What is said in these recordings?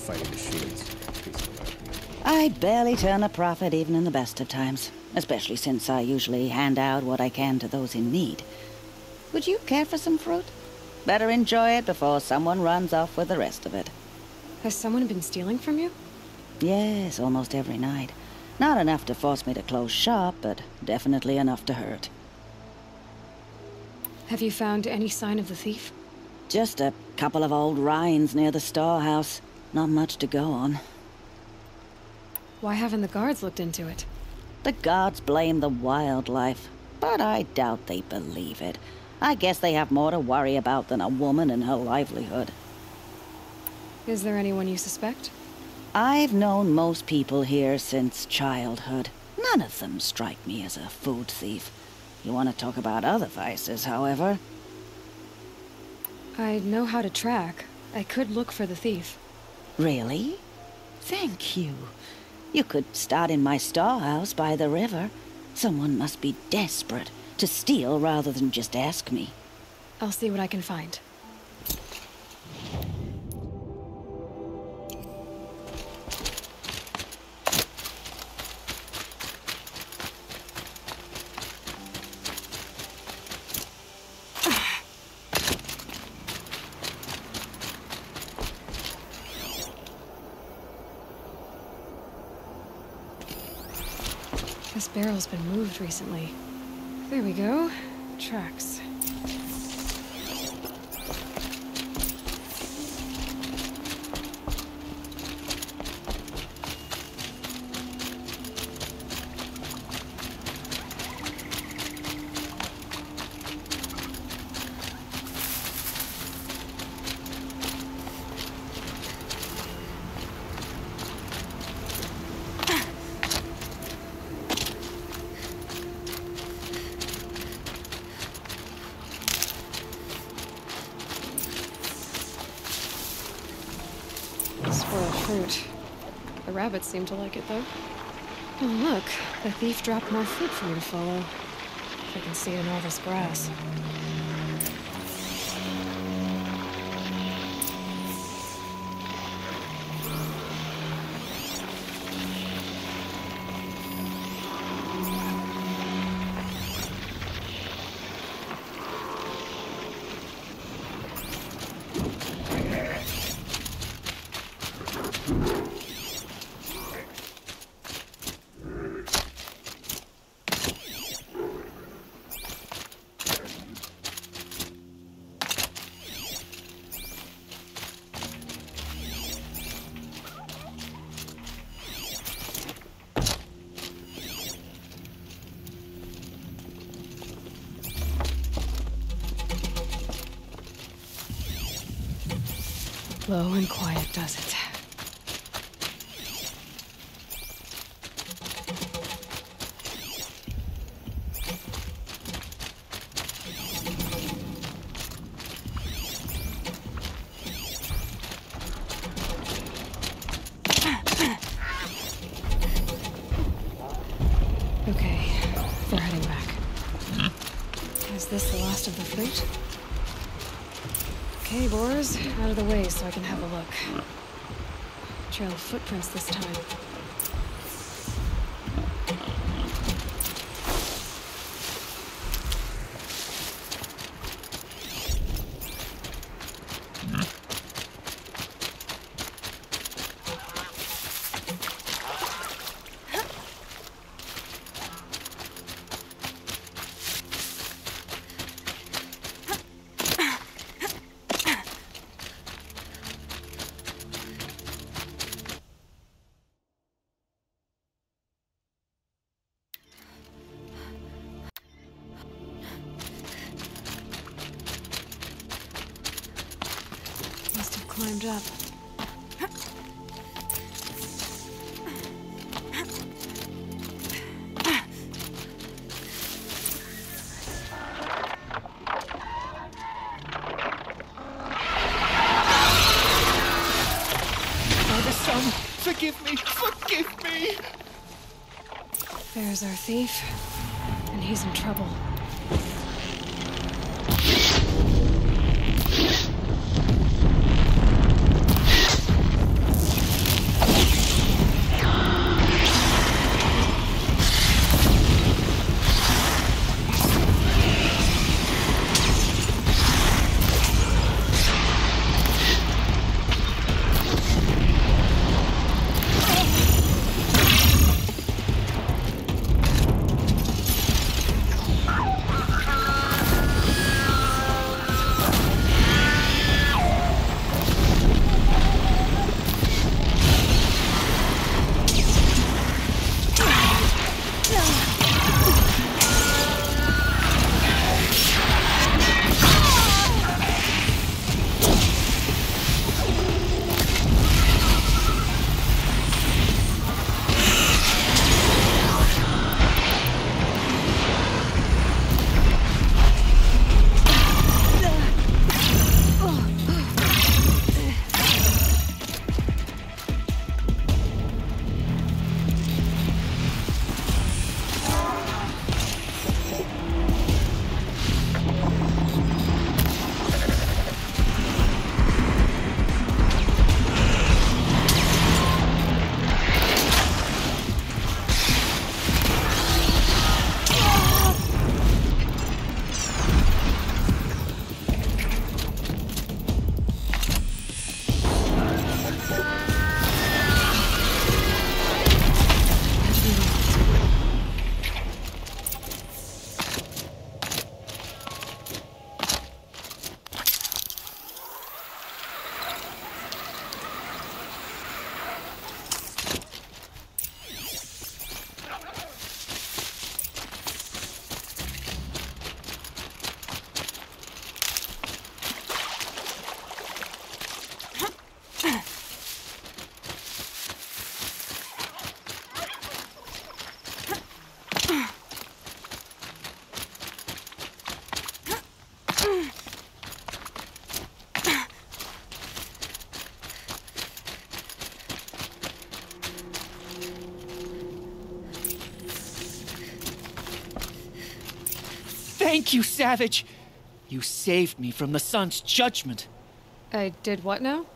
fighting the Shades. I barely turn a profit even in the best of times, especially since I usually hand out what I can to those in need. Would you care for some fruit? Better enjoy it before someone runs off with the rest of it. Has someone been stealing from you? Yes, almost every night. Not enough to force me to close shop, but definitely enough to hurt. Have you found any sign of the thief? Just a couple of old rinds near the storehouse. Not much to go on. Why haven't the guards looked into it? The guards blame the wildlife, but I doubt they believe it. I guess they have more to worry about than a woman and her livelihood. Is there anyone you suspect? I've known most people here since childhood. None of them strike me as a food thief. You want to talk about other vices, however? I know how to track. I could look for the thief. Really? Thank you. You could start in my storehouse by the river. Someone must be desperate to steal rather than just ask me. I'll see what I can find. Barrel's been moved recently. There we go. Tracks. Fruit. The rabbits seem to like it, though. Oh, look. The thief dropped more fruit for me to follow. If I can see it in all this grass. Low and quiet does it. Okay, they're heading back. Is this the last of the fruit? Okay, Boars, out of the way so I can have a look. Trail footprints this time. Climbed up. Father, son, forgive me, forgive me! There's our thief. And he's in trouble. Thank you, Savage! You saved me from the sun's judgment. I did what now?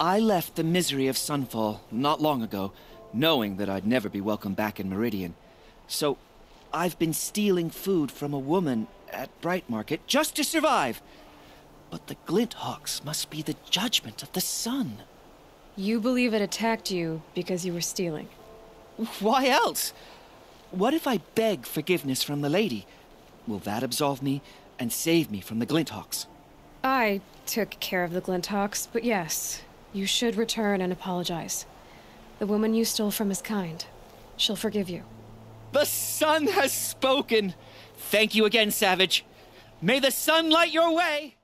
I left the misery of Sunfall not long ago, knowing that I'd never be welcome back in Meridian. So, I've been stealing food from a woman at Brightmarket just to survive. But the Glinthawks must be the judgment of the sun. You believe it attacked you because you were stealing. Why else? What if I beg forgiveness from the lady? Will that absolve me and save me from the Glinthawks? I took care of the Glinthawks, but yes, you should return and apologize. The woman you stole from is kind. She'll forgive you. The sun has spoken! Thank you again, Savage. May the sun light your way!